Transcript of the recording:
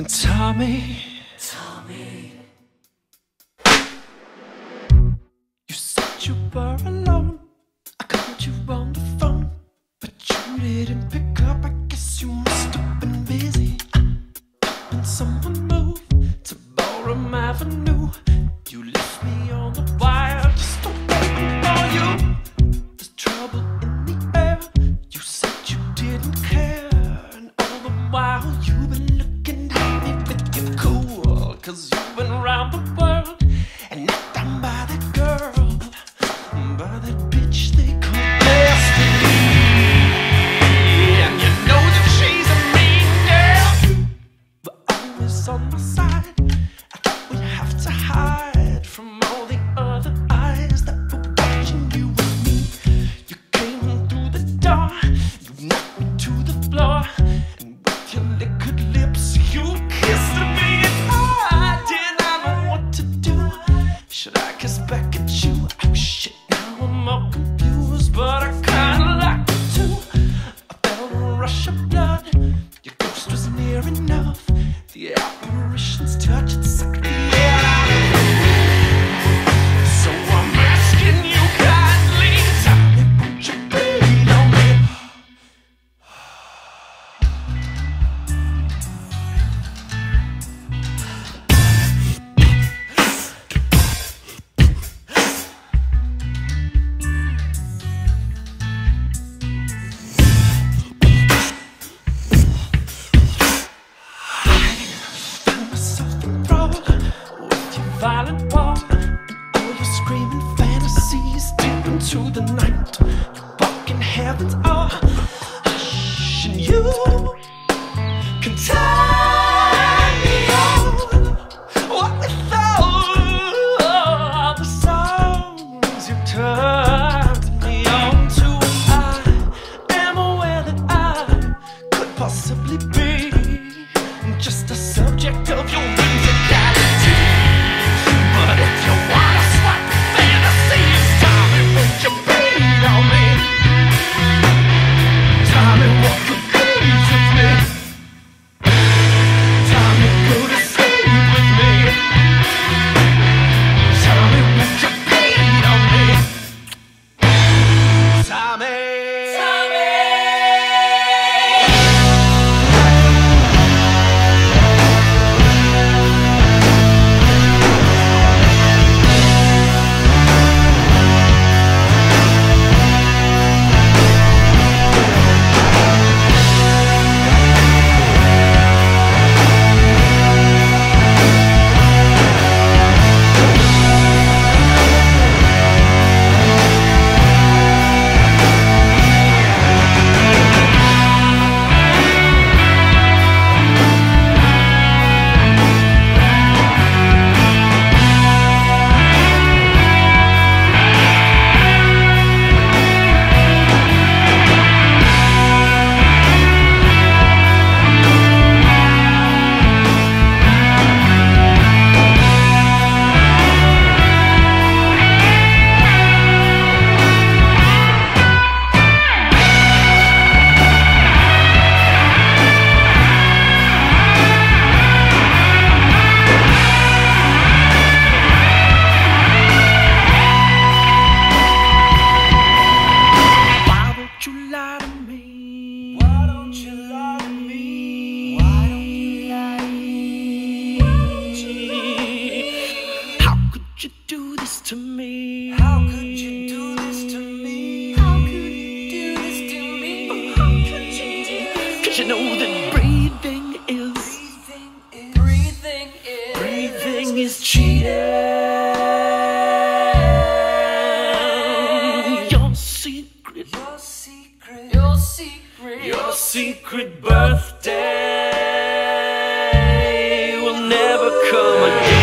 And Tommy is on my side. I think we have to hide from violent war. All your screaming fantasies deep into the night. You walk in heaven's awe. Hush, and you can tie me on. What with all the songs you turned me on to? I am aware that I could possibly be. that breathing is breathing is breathing is cheating. Your secret, your secret, your secret, your secret birthday will never come again.